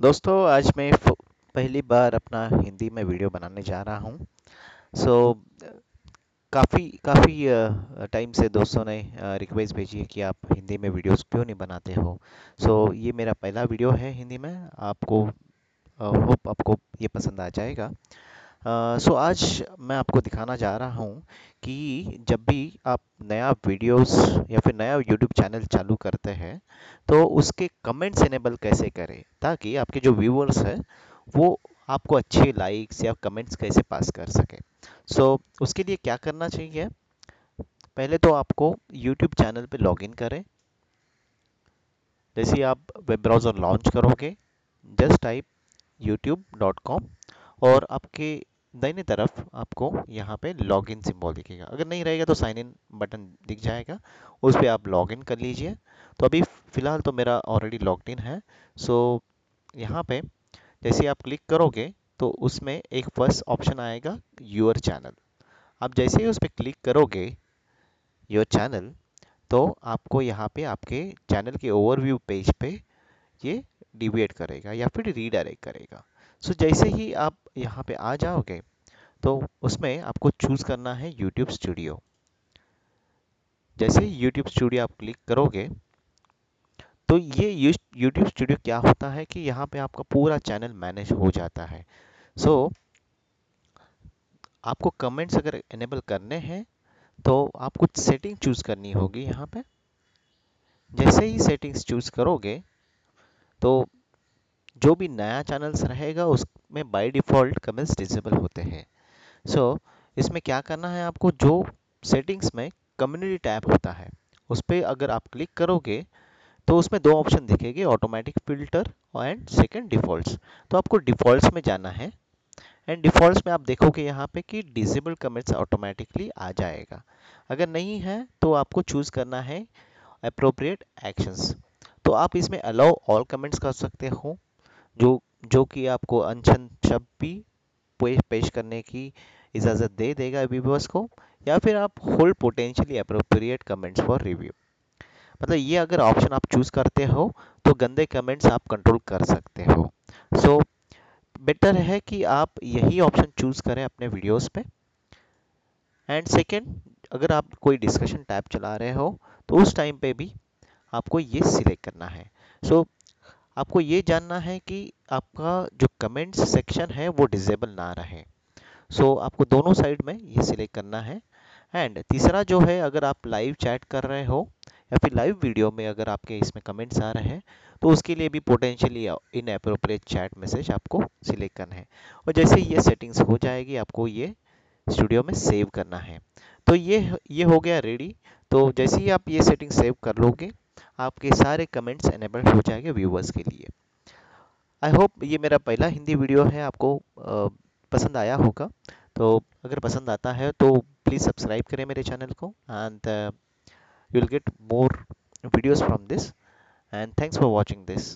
दोस्तों आज मैं पहली बार अपना हिंदी में वीडियो बनाने जा रहा हूँ। सो so, काफ़ी काफ़ी टाइम से दोस्तों ने रिक्वेस्ट भेजी है कि आप हिंदी में वीडियोस क्यों नहीं बनाते हो। सो so, ये मेरा पहला वीडियो है हिंदी में। आपको होप आपको ये पसंद आ जाएगा। सो uh, so, आज मैं आपको दिखाना चाह रहा हूँ कि जब भी आप नया वीडियोस या फिर नया यूट्यूब चैनल चालू करते हैं तो उसके कमेंट्स इनेबल कैसे करें? ताकि आपके जो व्यूअर्स हैं वो आपको अच्छे लाइक्स या कमेंट्स कैसे पास कर सकें। सो so, उसके लिए क्या करना चाहिए? पहले तो आपको यूट्यूब चैनल पे लॉगिन करें। जैसे आप वेब ब्राउज़र लॉन्च करोगे जस्ट टाइप youtube.com और आपके दाहिने तरफ़ आपको यहाँ पे लॉगिन सिंबल दिखेगा। अगर नहीं रहेगा तो साइन इन बटन दिख जाएगा। उस पर आप लॉगिन कर लीजिए। तो अभी फ़िलहाल तो मेरा ऑलरेडी लॉग्ड इन है। सो यहाँ पे जैसे आप क्लिक करोगे तो उसमें एक फ़र्स्ट ऑप्शन आएगा योर चैनल आप जैसे ही उस पर क्लिक करोगे योर चैनल तो आपको यहाँ पे आपके चैनल के ओवरव्यू पेज पे ये डिविएट करेगा या फिर रीडायरेक्ट करेगा। सो so, जैसे ही आप यहाँ पे आ जाओगे तो उसमें आपको चूज़ करना है YouTube स्टूडियो जैसे ही YouTube स्टूडियो आप क्लिक करोगे तो ये YouTube स्टूडियो क्या होता है कि यहाँ पे आपका पूरा चैनल मैनेज हो जाता है. सो so, आपको कमेंट्स अगर इनेबल करने हैं तो आप कुछ सेटिंग चूज़ करनी होगी यहाँ पे. जैसे ही सेटिंग्स चूज़ करोगे तो जो भी नया चैनल्स रहेगा उसमें बाय डिफ़ॉल्ट कमेंट्स डिसेबल होते हैं। सो so, इसमें क्या करना है आपको? जो सेटिंग्स में कम्युनिटी टैब होता है उस पर अगर आप क्लिक करोगे तो उसमें दो ऑप्शन दिखेंगे automatic filter and second defaults तो आपको डिफ़ॉल्ट्स में जाना है एंड डिफ़ॉल्ट्स में आप देखोगे यहाँ पे कि डिसेबल कमेंट्स ऑटोमेटिकली आ जाएगा। अगर नहीं है तो आपको चूज़ करना है अप्रोप्रिएट एक्शंस तो आप इसमें अलाउ ऑल कमेंट्स कर सकते हो। जो जो कि आपको अनशन शब्द भी पेश करने की इजाज़त दे देगा व्यूवर्स को या फिर आप hold potentially appropriate comments for review मतलब ये अगर ऑप्शन आप चूज़ करते हो तो गंदे कमेंट्स आप कंट्रोल कर सकते हो। सो so, बेटर है कि आप यही ऑप्शन चूज़ करें अपने वीडियोस पे। एंड सेकंड अगर आप कोई डिस्कशन टैब चला रहे हो तो उस टाइम पे भी आपको ये सिलेक्ट करना है। सो so, आपको ये जानना है कि आपका जो कमेंट्स सेक्शन है वो डिजेबल ना रहे। सो so, आपको दोनों साइड में ये सिलेक्ट करना है। एंड तीसरा जो है अगर आप लाइव चैट कर रहे हो या फिर लाइव वीडियो में अगर आपके इसमें कमेंट्स आ रहे हैं तो उसके लिए भी potentially inappropriate chat message आपको सिलेक्ट करना है। और जैसे ये सेटिंग्स हो जाएगी आपको ये स्टूडियो में सेव करना है। तो ये ये हो गया रेडी तो जैसे ही आप ये सेटिंग सेव कर लोगे आपके सारे कमेंट्स एनेबल हो जाएँगे व्यूवर्स के लिए। आई होप ये मेरा पहला हिंदी वीडियो है, आपको पसंद आया होगा। तो अगर पसंद आता है तो प्लीज़ सब्सक्राइब करें मेरे चैनल को and you will get more videos from this and thanks for watching this.